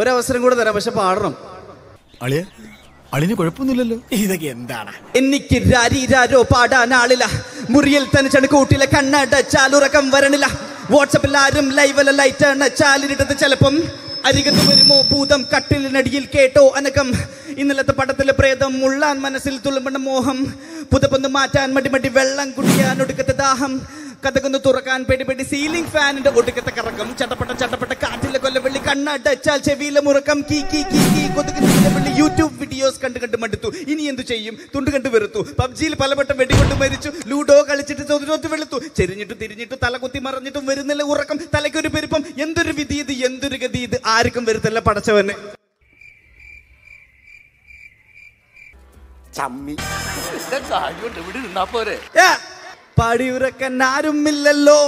ഒരവസരം കൂടെ തരാം പക്ഷെ പാടണം. അളിയ അളിന് കുഴപ്പമൊന്നുമില്ലല്ലോ. ഇതൊക്കെ എന്താണ്? എനിക്ക് രാരീരാരോ പാടാൻ ആളില്ല. മുറിയിൽ തനിച്ചാണ് കൂട്ടിലെ കണ്ണടച്ചാൽ ഉറക്കം വരണില്ല. വാട്സപ്പിൽ ആരും ലൈവല്ല ലൈറ്റ് അണച്ചാലിരിട്ടത് ചിലപ്പം. അരികത്ത് വരുമോ ഭൂതം കട്ടിലിനടിയിൽ കേട്ടോ അനക്കം. ഇന്നലത്തെ പടത്തിലെ പ്രേതം ഉള്ളാൻ മനസ്സിൽ തുളുമ്പണ മോഹം. പുതപ്പൊന്ന് മാറ്റാൻ മടി മടി വെള്ളം കുടിക്കാൻ ഒടുക്കത്തെ ദാഹം. കഥകൊന്ന് തുറക്കാൻ പെടിപെടി പെടി സീലിംഗ് ഫാനിന്റെ ഒടുക്കത്തെ കറക്കം. ചട്ടപ്പെട്ട ചട്ടപ്പെട്ട കാറ്റിലെ കൊല്ലവെള്ളി കണ്ണടച്ചാൽ ചെവിയിലെ മുറക്കം കീ കീ കീ കീ കൊതുകിന്റെ യൂട്യൂബ് വീഡിയോസ് കണ്ട് കണ്ട് മടുത്തു. ഇനി എന്തു ചെയ്യും? തുണ്ട് കണ്ട് വെറുത്തു. പബ്ജിയിൽ പലവട്ടം വെടികൊണ്ട് മരിച്ചു. ലൂഡോ കളിച്ചിട്ട് തോതു തോത്ത് വെളുത്തു. ചെരിഞ്ഞിട്ട് തിരിഞ്ഞിട്ട് തലകുത്തി മറിഞ്ഞിട്ടും വരുന്നില്ല ഉറക്കം. തലയ്ക്കൊരു പെരുപ്പം. എന്തൊരു വിധി ഇത്? എന്തൊരു ഗതി ഇത്? ആർക്കും വരുത്തല്ല പടച്ചവന്. ചമ്മി. പാടിയുറക്കാൻ ആരുമില്ലല്ലോ.